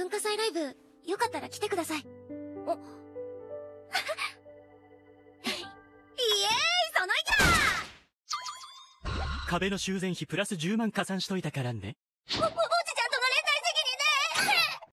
文化祭ライブよかったら来てください。お。イエーイその意気だ壁の修繕費プラス10万加算しといたからね。おお